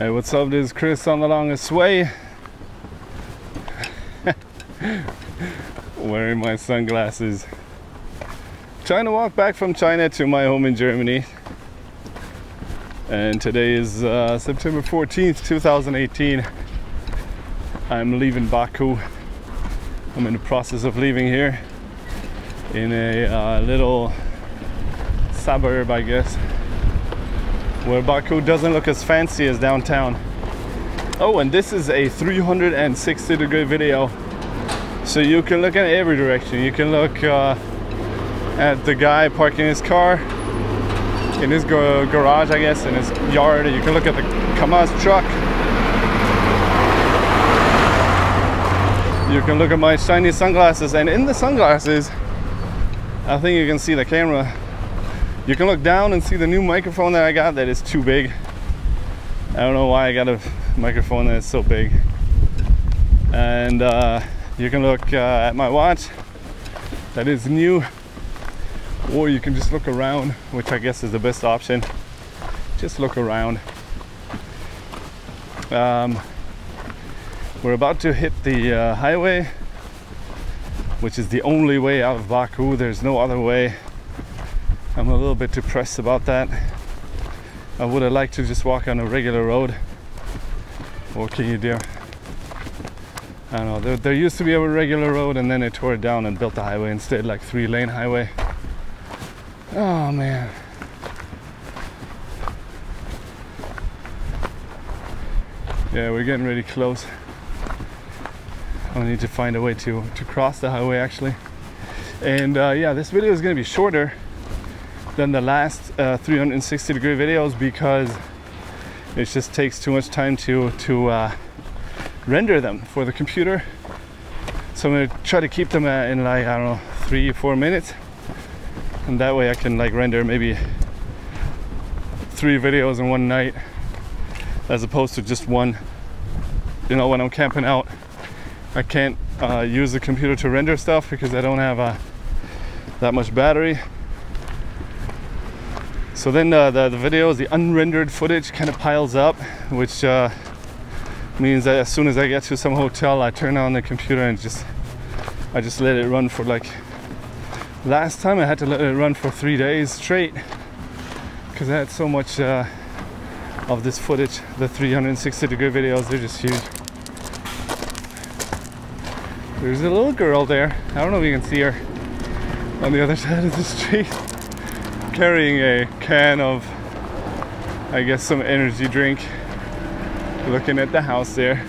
Hey, what's up? This is Chris on the longest way. Wearing my sunglasses. Trying to walk back from China to my home in Germany. And today is uh, September 14th, 2018. I'm leaving Baku. I'm in the process of leaving here in a uh, little suburb, I guess, where Baku doesn't look as fancy as downtown. Oh, and this is a 360 degree video. So you can look in every direction. You can look uh, at the guy parking his car in his garage, I guess, in his yard. You can look at the Kamaz truck. You can look at my shiny sunglasses, and in the sunglasses, I think you can see the camera. You can look down and see the new microphone that I got that is too big. I don't know why I got a microphone that is so big. And uh, you can look uh, at my watch. That is new. Or you can just look around which I guess is the best option. Just look around. Um, we're about to hit the uh, highway which is the only way out of Baku. There's no other way I'm a little bit depressed about that. I would have liked to just walk on a regular road. What can you do? I don't know. There, there used to be a regular road and then they tore it down and built the highway instead like three lane highway. Oh man. Yeah we're getting really close. I need to find a way to, to cross the highway actually. And uh, yeah, this video is gonna be shorter than the last uh, 360 degree videos because it just takes too much time to, to uh, render them for the computer. So I'm gonna try to keep them uh, in like, I don't know, three or four minutes. And that way I can like render maybe three videos in one night as opposed to just one, you know, when I'm camping out I can't uh, use the computer to render stuff because I don't have uh, that much battery. So then uh, the, the videos, the unrendered footage kind of piles up, which uh, means that as soon as I get to some hotel, I turn on the computer and just, I just let it run for like, last time I had to let it run for three days straight because I had so much uh, of this footage, the 360 degree videos, they're just huge. There's a little girl there. I don't know if you can see her on the other side of the street carrying a can of, I guess, some energy drink. Looking at the house there.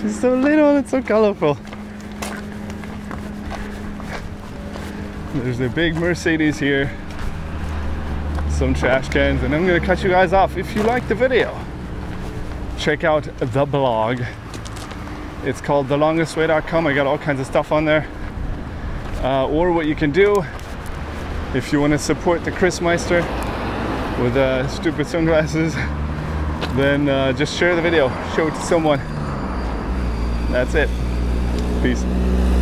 She's so little and so colorful. There's a big Mercedes here. Some trash cans, and I'm gonna cut you guys off. If you like the video, check out the blog it's called thelongestway.com. I got all kinds of stuff on there. Uh, or what you can do if you want to support the Chris Meister with uh, stupid sunglasses, then uh, just share the video, show it to someone. That's it. Peace.